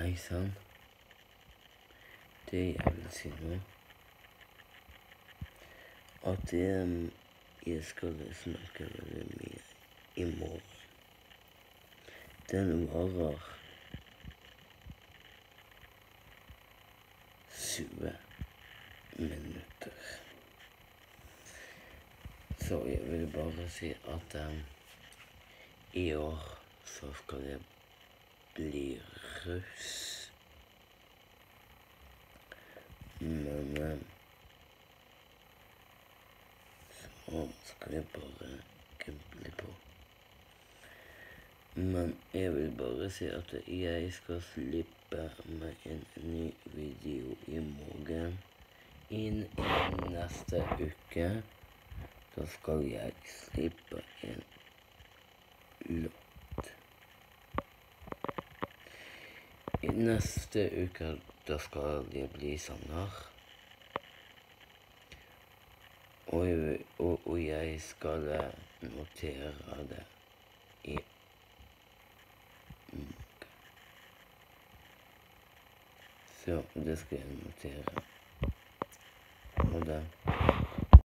Hei sann. Det jeg vil si nå, at um, jeg skal snakke veldig mye i morgen. Den varer 20 minutter. Så jeg vil bare si at um, i år så skal jeg russ. Men så skal jeg bare gimple på. Men jeg vil bare si at jeg skal slippe med en ny video i morgen. Inn I neste uke så skal jeg slippe en låt. I neste uke da skal jeg bli sanger. Og og, og jeg skal notere det i Så det skal jeg notere. Og det.